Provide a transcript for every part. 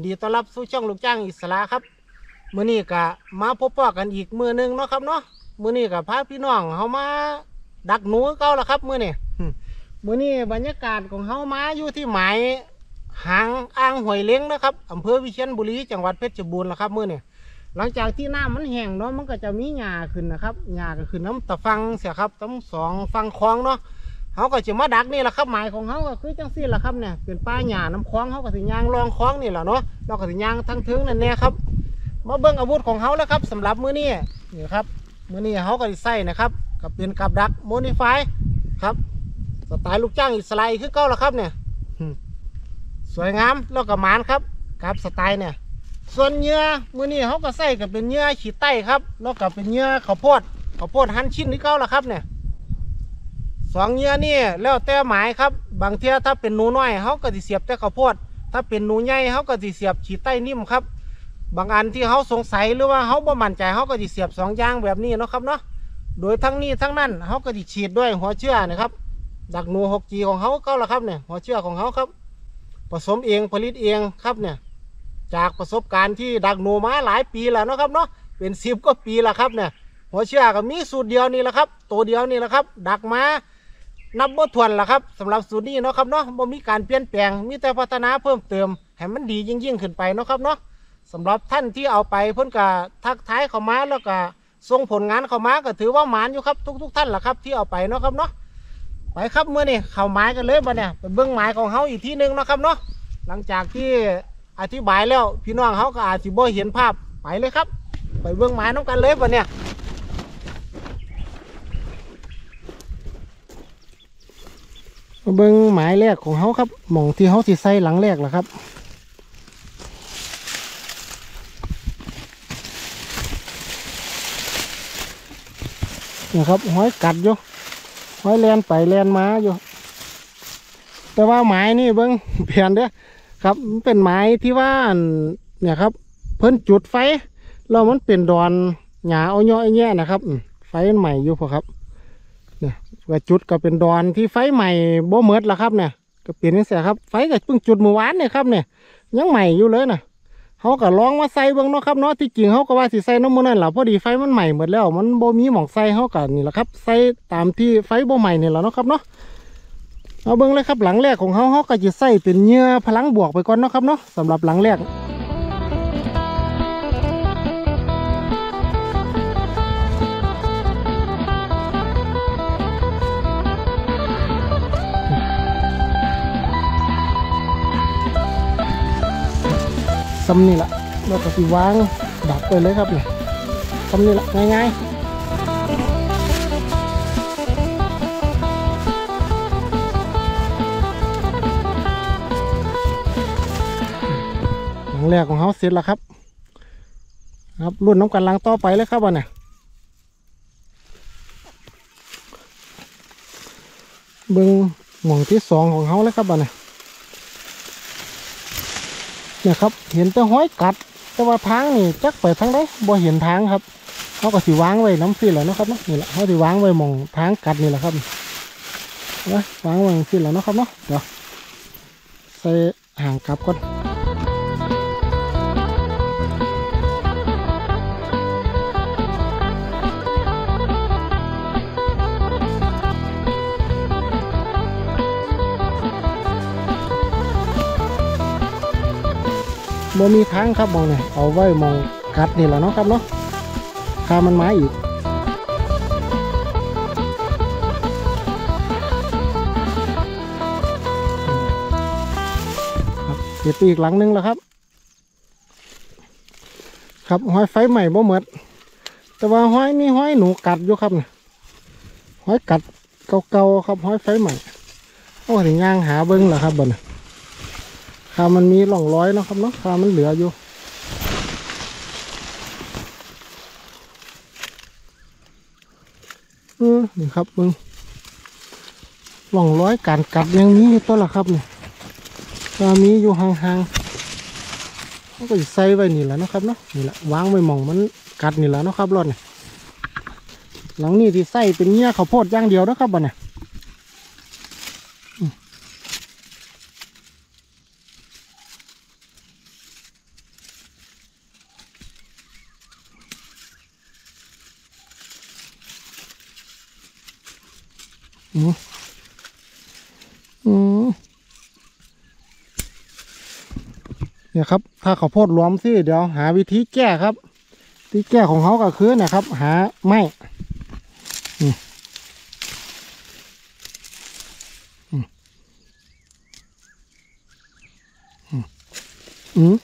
นดีต้อนรับสู่ช่องลูกจ้างอิสระครับมื้อนี้ก็มาพบปะกันอีกมื้อหนึงเนาะครับเนาะมื้อนี้ก็พาพี่น้องเฮามาดักหนูเก่าล้วครับมื้อนี้มื้อนี้บรรยากาศของเฮามาอยู่ที่หมายหางอ่างห้วยเล้งนะครับอำเภอวิเชียรบุรีจังหวัดเพชรบูรณ์ล้วครับมื้อนี้หลังจากที่น้ำมันแห้งเนาะมันก็จะมีหญ้าขึ้นนะครับหญ้าก็คือน้ำตะฟังเสียครับทั้งสองฟังคลองเนาะ เขาก็จะมาดักนี่แหละครับหมายของเขาก็คือจังซี่แหละครับเนี่ยเป็นป้าหญ้าน้ำคลองเขาก็สิยางรองคลองนี่แหละเนาะเราก็สิยางทั้งถึงนั่นแน่ครับมาเบิ่งอาวุธของเขาแล้วครับสำหรับมื้อนี้นี่ครับมื้อนี้เขาก็สิใส่นะครับก็เป็นกับดักโมดิฟายครับสไตล์ลูกจ้างอิสราเอลคือเก่าแล้วครับเนี่ยสวยงามแล้วก็มานครับกับสไตล์เนี่ย ส่วนเหยื่อมื้อนี้เขาก็ใส่ก็เป็นเหยื่อขีดไต้ครับแล้วก็เป็นเหยื่อข้าวโพดข้าวโพดหั่นชิ้นนี่เก่าแล้วครับเนี่ย สองเหยื่อนี่แล้วแต่หมายครับ บางเทียถ้าเป็นหนูน้อยเขาก็สิเสียบแต่ข้าวโพด ถ้าเป็นหนูใหญ่เขาก็สิเสียบฉีดใต้นิ่มครับ บางอันที่เขาสงสัยหรือว่าเขาบ่มั่นใจเขาก็สิเสียบสองอย่างแบบนี้นะครับเนาะโดยทั้งนี้ทั้งนั้นเขาก็สิฉีดด้วยหัวเชื้อนะครับ ดักหนู 6G ของเขาเก็แล้วครับเนี่ยหัวเชื้อของเขาครับ ผสมเองผลิตเองครับเนี่ยจากประสบการณ์ที่ดักหนูมาหลายปีแล้วนะครับเนาะเป็นสิบก็ปีแล้วครับเนี่ยหัวเชื้อก็มีสูตรเดียวนี่แหละครับ ตัวเดียวนี่แหละครับ ดักมา นับบ่ถ้วนล่ะครับสำหรับสูตรนี้เนาะครับเนาะบ่มีการเปลี่ยนแปลงมีแต่พัฒนาเพิ่มเติมให้มันดียิ่งยิ่งขึ้นไปเนาะครับเนาะสำหรับท่านที่เอาไปเพิ่นก็ทักทายเข้ามาแล้วก็ส่งผลงานเข้ามาก็ถือว่าหมานอยู่ครับทุกๆท่านล่ะครับที่เอาไปเนาะครับเนาะไปครับเมื่อนี่เข้าหมายกันเลยบัดเนี่ยไปเบิ่งหมายของเฮาอีกทีหนึงเนาะครับเนาะหลังจากที่อธิบายแล้วพี่น้องเฮาก็อาจสิบ่เห็นภาพไปเลยครับ ไปเบิ่งหมายน้องกันเลยบัดเนี่ย มาเบิ้งหมายแรกของเขาครับหม่องที่เขาสิใส่หลังแรกแหละครับ นะครับห้อยกัดอยู่ห้อยแลนไปแลนมาอยู่ แต่ว่าไม้นี่เบิ้งเปลี่ยนเด้อครับเป็นไม้ที่ว่าเนี่ยครับ เพิ่นจุดไฟแล้วมันเป็นดอนหยาเอาเนาะไอ้แง่นะครับ ไฟมันใหม่อยู่พอครับ ก็จุดก็เป็นดอนที่ไฟใหม่โบเมิดละครับเนี่ยก็เปลี่ยนนี่เสียครับไฟก็เพิ่งจุดเมื่อวานเนี่ยครับเนี่ยยังใหม่อยู่เลยนะเขาก็ลองมาใส่เบิ่งเนาะครับเนาะที่จริงเขาก็ว่าสิใส่น้ำมันนั่นแหละพอดีไฟมันใหม่หมดแล้ว มันโบมีหมองใส่เขาก็นี่แหละครับใส่ตามที่ไฟโบใหม่เนี่ยแหละเนาะครับเนาะเอาเบิ่งเลยครับหลังแรกของเขาเขาก็จะใส่เป็นเหยื่อพลังบวกไปก่อนเนาะครับเนาะสำหรับหลังแรก ซ้ำนี่ละเราก็สิวางดักไปเลยครับเนี่ยซ้ำนี่ละง่ายๆหลังแรกของเขาเสร็จแล้วครับ ครับรุ่นน้ำกันลังต่อไปเลยครับวันนี้เบิ้งหม่องที่สองของเขาเลยครับวันนี้ เนี่ยครับ เห็นแต่ห้อยกัด แต่ว่าทางนี่จักไปทางไดบ่เห็นทางครับเขาก็สิวางไว้น้ำซีแหล้วนะครับเนาะนี่แหละเขาสิวางไว้มองทางกัดนี่แหละครับนะวางไว้ซีแหล้วนะครับเนาะเดี๋ยวใส่ห่างกลับก่อน บ่มีทางครับมองเนี่ยเอาไว้มองกัดนี่แหละเนาะครับเนาะขามันมาอีกครับเก็บไปอีกหลังหนึงแล้วครับ ครับห้อยไฟใหม่บ่เหมือดแต่ว่าห้อยมีห้อยหนูกัดอยู่ครับเนี่ยห้อยกัดเก่าๆครับห้อยไฟใหม่โอ้ถึงย่างหาเบิ้งแล้วครับบ่เนี่ย ขามันมีร่องร้อยนะครับเนาะขามันเหลืออยู่เออนี่ครับมึงร่องร้อยการกัดยังมีอยู่ตัวละครับเนี่ยก็มีอยู่ห่างๆเขาก็สิใส่ไว้นี่แหละนะครับเนาะนี่แหละวางไว้มองมันกัดนี่แหละนะครับรอดเนี่ยหลังนี้ที่ใส่เป็นเงี้ยข้าวโพดอย่างเดียวนะครับบ่เนี่ย เนี่ยครับ ถ้าข้าวโพดรวมสิเดี๋ยวหาวิธีแก้ครับวิธีแก้ของเขาก็คือนะครับ หาไม้อืม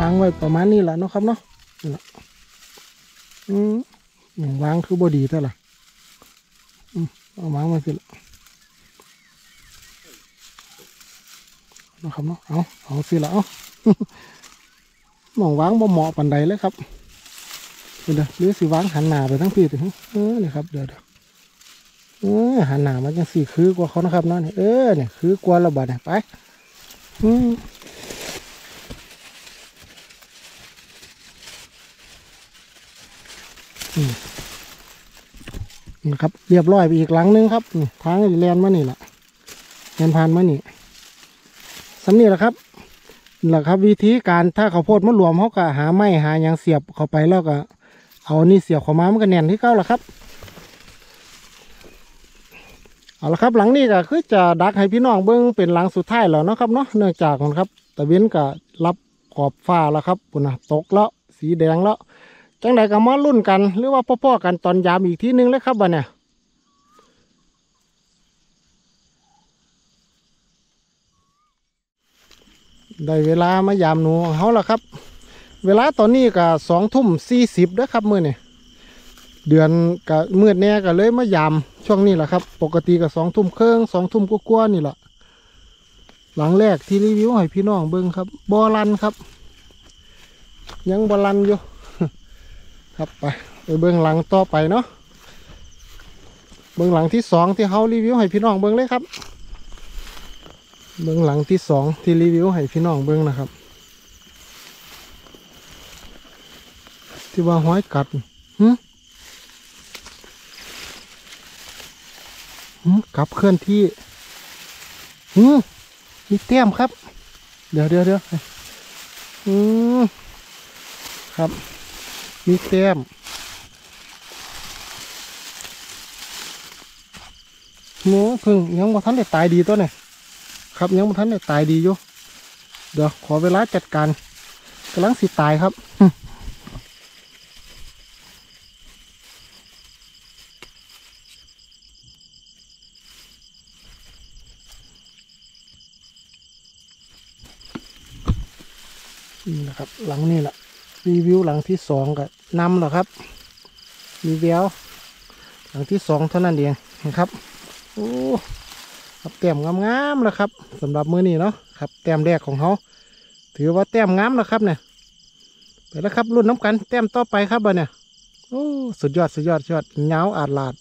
วางไว้ประมาณนี้แหละเนาะครับเนาะอืมอย่างวางคือบอดีเท่าไหร่อืมเอาวางไว้สิละนะครับเนาะเอาเอาสิละเอาหมองวางบ่เหมาะปันใดเลยครับเดี๋ยวหรือสิวางหันหน้าไปทั้งปีถึงเออนี่ครับเดี๋ยวเดี๋ยวเออหันหน้ามันจังสี่คือกว่าเขานะครับเนาะนี่เออเนี่ยคือกว่าระบาดเนี่ยไป อืม นะครับเรียบร้อยไปอีกหลังนึงครับนี่ทางแลนมานี่แหละแลนผ่านมานี่สำนี่แหละครับนี่แหละครับ วิธีการถ้าเขาวโพดมารวมเขาก็หาไม้หายังเสียบเข้าไปแล้วก็ เอานี่เสียบเข้ามามันก็แน่นที่เก้าละครับเอาละครับหลังนี้ก็คือจะดักให้พี่น้องเบิ้งเป็นหลังสุดท้ายแล้วนะครับเนาะเนื่องจากนะครับตะเวนก็รับขอบฟ้าแล้วครับปุ่นนะตกแล้วสีแดงแล้ว จังใดก็มารุ่นกัน หรือว่าพ่อๆกันตอนยามอีกทีนึงเลยครับบัดเนี่ยได้เวลามายามหนูเขาแล้วครับ เวลาตอนนี้ก็สองทุ่มสี่สิบนะครับมื่อนี่ยเดือนก็มืดแน่ก็เลยมายามช่วงนี้แหละครับ ปกติก็สองทุ่มครึ่งสองทุ่มกว่าๆนี่แหละหลังแรกที่รีวิวให้พี่น้องเบิ้งครับบอลันครับ ยังบอลันอยู่ ครับไปไปเบื้องหลังต่อไปเนาะเบื้องหลังที่สองที่เขารีวิวให้พี่น้องเบื้องเลยครับ เบื้องหลังที่สองที่รีวิวให้พี่น้องเบื้องนะครับ ที่ว่าห้อยกัดหึหึกลับเคลื่อนที่หึมีเตี้ยมครับ เดี๋ยวเดี๋ยวเดี๋ยวอืมครับ มีแต้มหมูพึ่งยังบ่ทันได้ตายดีตัวเนี่ยครับยังบ่ทันได้ตายดีอยู่ เดี๋ยวขอเวลาจัดการกำลังสิตายครับนี่นะครับ หลังนี่แหละ รีวิวหลังที่สองกับนำเหรอครับ มีแววหลังที่สองเท่านั้นเองนะครับโอ้ครับแต้มงามๆแล้วครับสำหรับมือนี้เนาะครับแต้มแรกของเขาถือว่าแต้มงามแล้วครับเนี่ยไปแล้วครับรุ่นน้ำกันแต้มต่อไปครับบ่เนี่ยโอ้สุดยอดสุดยอดสุดยอดเงาอาดลาด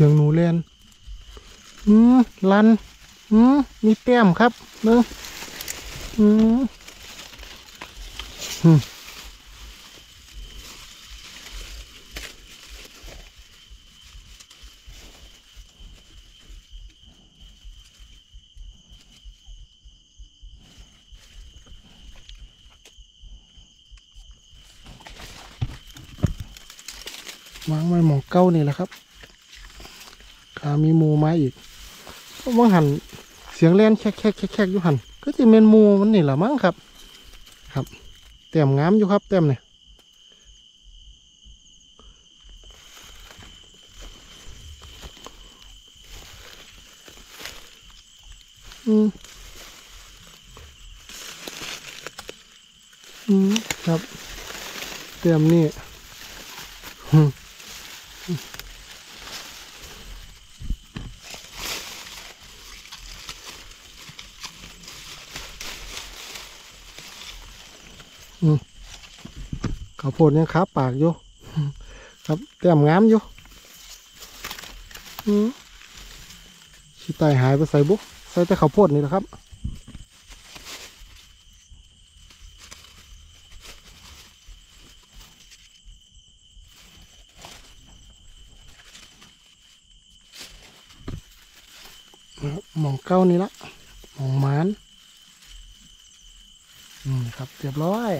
เชิงหนูเล่นอืมลันอืมมีแต้มครับเนึงอืมอืมวางไว้หมองเก้านี่แหละครับ มีหมูมาอีกว่างหันเสียงเล่นแคกแคกแคกแคกอยู่หันก็จะเป็นหมูมันนี่แหละมั้งครับ ครับเต็มงามอยู่ครับเต็มเนี่ยอืมอืมครับเต็มนี่อืม อ อืม ข้าวโพดยังขาปากอยู่ครับแต้มงามอยู่อืมขี้ไตหายไปใส่บุกใส่แต่ข้าวโพดนี่แหละครับมองเก้านี่ละมองมาน อืมครับเรียบร้อย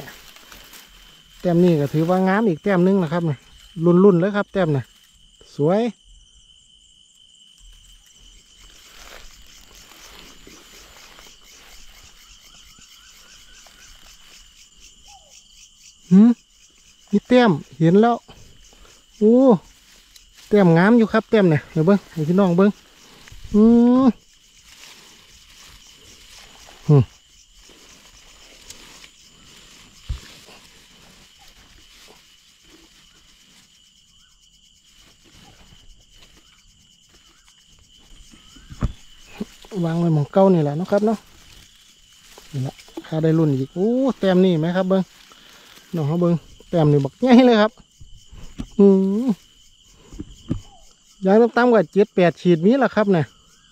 แต้มนี่ก็ถือว่างามอีกแต้มนึงนะครับเนี่ยรุ่นเลยครับ แต้มนี่ยสวย หืมนี่แต้มเห็นแล้ว โอ้แต้มงามอยู่ครับแต้มเนี่ยเดี๋ยวเบิ้งให้พี่น้องเบิ้งอืมอืม วางไว้หมองเก้านี่แหละนะครับเนาะนี่แหละถ้าได้รุ่นอีกโอ้แต้มนี่ไหมครับเบิ้งน้องเขาเบิ้งแต้มนี่บักใหญ่เลยครับ อืมยางต่ำๆกว่าเจ็ดแปดฉีดมีแล้วครับเนี่ย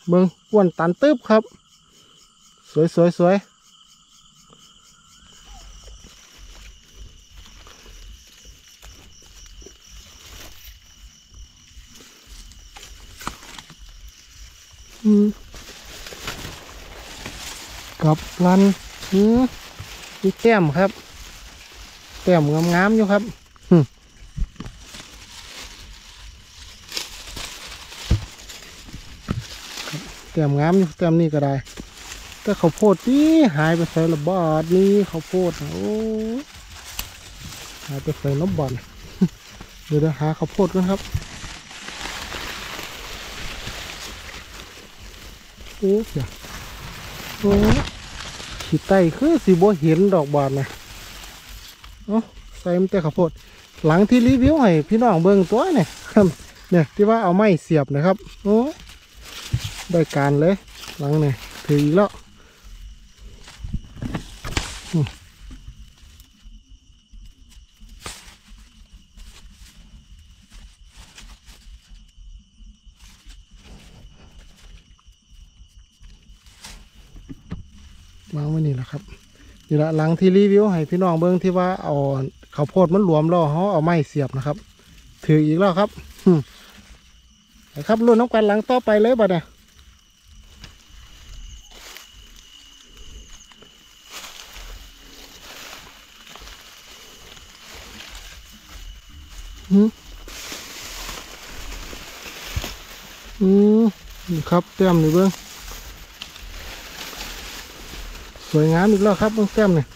เบิงอ้วนตันตึบครับ สวยสวยสวยอืม กับลันอืมมีแต้มครับ แต้มงามๆอยู่ครับอืมแต้มงามอยู่แต้มนี่ก็ได้แต่ข้าวโพดนี่หายไปใส่ระบาดนี่ข้าวโพดน่ะโอ้ยหายไปใส่น้ำบอลเดี๋ยวเดี๋ยวหาข้าวโพดกันครับโอ้ยโอ้ย ขี้ไตคือสีบเห็นดอกบานนะเอ้ใส่มันแต่ข้าวโพดหลังที่รีวิวให้พี่น้องเบิ้งตัวเนี่ยเนี่ยที่ว่าเอาไม้เสียบนะครับโอ้ได้การเลย หลังเนี่ยถืออีกแล้ว วางไว้นี่แหละครับนี่ละหลังที่รีวิวให้พี่น้องเบิ้งที่ว่าเอาข้าวโพดมันหลวมแล้วเขาเอาไม้เสียบนะครับ ถืออีกแล้วครับครับรุ่นน้องกันหลังต่อไปเลยบัดเนี่ยอืมอืมครับเต็มนี่เบิ้ง ส วยงามอีกแล้วครับเบื้องแก้มเนี่ย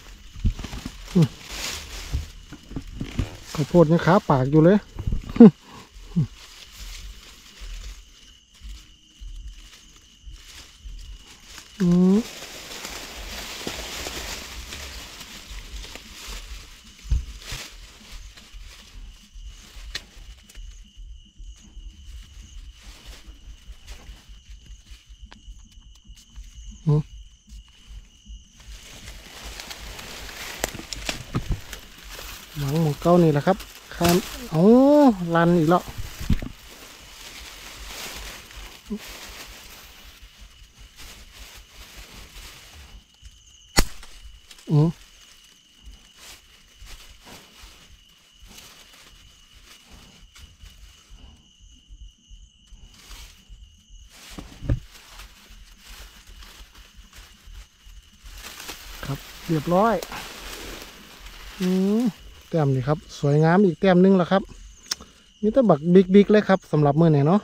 ข้าวโพดยังขาปากอยู่เลย อืม หวังหมูเก้านี่แหละครับข้ามเอาลันอีกแล้วอืมครับ เรียบร้อย อืม แต้มนี่ครับ สวยงามอีกแต้มหนึงแล้วครับมีแต่บักบิ๊กๆเลยครับสำหรับมือเนี่ยเนาะ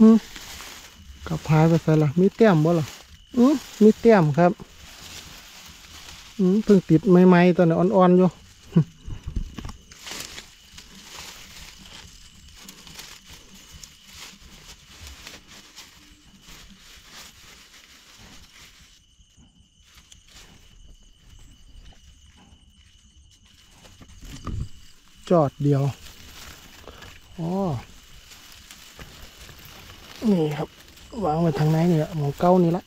อืมกับพายไปใส่ละมีแต้มบ่ล่ะอืมมีแต้มครับอืมเพิ่งติดใหม่ๆตอนนี้อ่อนๆอยู่ จอดเดียวอ๋อนี่ครับ วางไว้ทางไหนนี่ละหมองเก้านี่ละ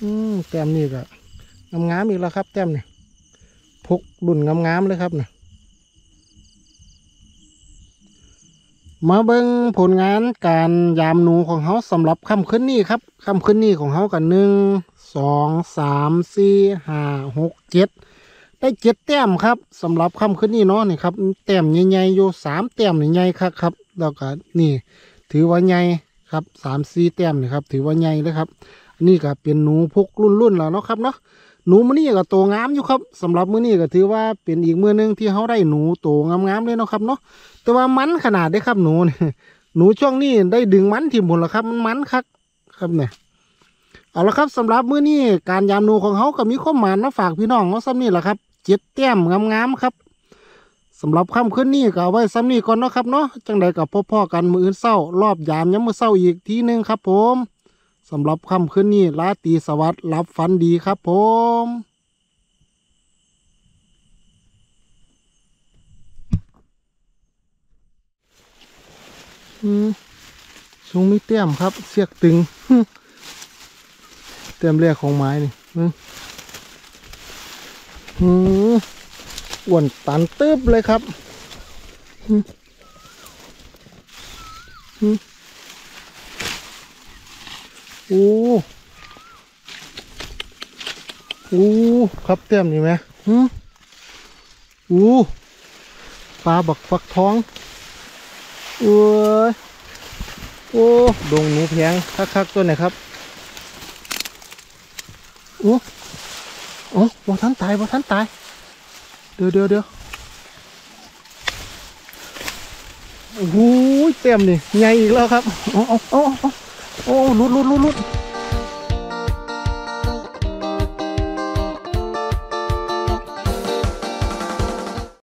อืมแต้มนี่ก็งามๆอีกแล้วครับ แต้มเนี่ยพกรุ่นงามๆเลยครับเนี่ยมาเบิ่งผลงานการยามหนูของเขาสำหรับค่ำคืนนี้ครับค่ำคืนนี้ของเขากันหนึ่งสองสามสี่ห้าหกเจ็ด ได้เจ็ดแต้มครับสำหรับค่ำคืนนี้เนาะนี่ครับแต้มใหญ่ๆอยู่สามแต้มใหญ่ครับครับแล้วก็นี่ ถือว่าใหญ่ครับสามสี่แต้มนี่ครับ ถือว่าใหญ่เลยครับนี่ก็เป็นหนูพกรุ่นๆแล้วเนาะครับเนาะหนูมื้อนี้ก็โตงามอยู่ครับสำหรับมื้อนี้ก็ถือว่าเป็นอีกมื้อหนึงที่เขาได้หนูโตงามๆเลยเนาะครับเนาะแต่ว่ามันขนาดได้ครับหนูเนี่ยหนูช่วงนี้ได้ดึงมันที่หมดแล้วครับมันมันคักครับเนี่ยเอาละครับสำหรับมื้อนี้การยามหนูของเขาก็มีข้อมหมายมาฝากพี่น้องเนาซ้ำนี่แหละครับ เจ็ดแต้มงามๆครับสำหรับค่ำคืนนี้ก็เอาไว้ซ้ำนี้ก่อนเนาะครับเนาะจังใดกับพ่อๆกันมืออื่นเศร้ารอบยามย้ำมือเศร้าอีกทีหนึงครับ ผมสำหรับค่ำคืนนี้ลาตรีสวัสดิ์รับฝันดีครับ ผมอืมสูงมีเตี้ยมครับ เสียกตึงเตี้ยมแรกของไม้นี่ อืมอ้วนตันตึบเลยครับหึหึโอ้โอ้ครับเต็มนี่ไหมหึโอ้ปลาบักฟักท้องเอ้ยโอ้ดงหนูแพงคักๆตัวไหนครับโอ้ โอ้บอทันตายบอทันตาย เดี๋ยวเดี๋ยวเดี๋ยวโอ้โหเต็มนี่ใหญ่อีกแล้วครับ โอ้โอ้โอ้โอ้โอ้ลุดลุดลุดลุด